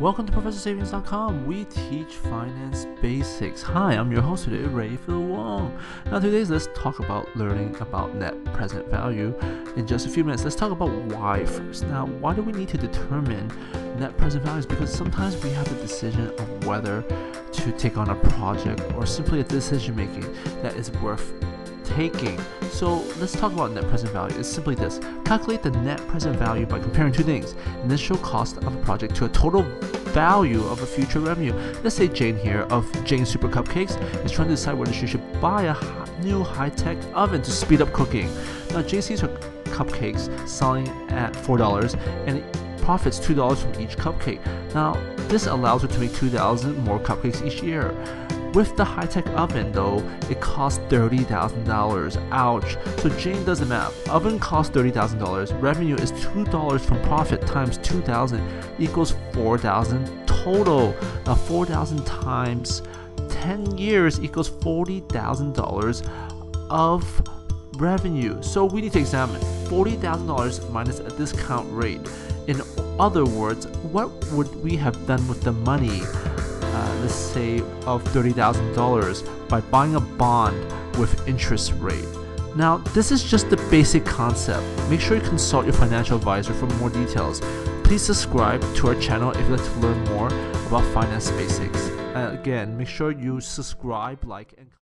Welcome to ProfessorSavings.com. We teach finance basics. Hi, I'm your host today, Rayfil Wong. Now, today let's talk about learning about net present value. In just a few minutes, let's talk about why first. Now, why do we need to determine net present values? Because sometimes we have the decision of whether to take on a project or simply a decision making that is worth taking. So let's talk about net present value. It's simply this. Calculate the net present value by comparing two things. Initial cost of a project to a total value of a future revenue. Let's say Jane here of Jane Super Cupcakes is trying to decide whether she should buy a new high-tech oven to speed up cooking. Now Jane sees her cupcakes selling at $4 and it profits $2 from each cupcake. Now this allows her to make 2,000 more cupcakes each year. With the high-tech oven though, it costs $30,000. Ouch. So Jane does the math. Oven costs $30,000. Revenue is $2 from profit times 2,000 equals 4,000 total. Now 4,000 times 10 years equals $40,000 of revenue. So we need to examine $40,000 minus a discount rate. In other words, what would we have done with the money? Uh, let's say of $30,000 by buying a bond with interest rate. Now, this is just the basic concept. Make sure you consult your financial advisor for more details. Please subscribe to our channel if you'd like to learn more about finance basics. Uh, again, make sure you subscribe, like, and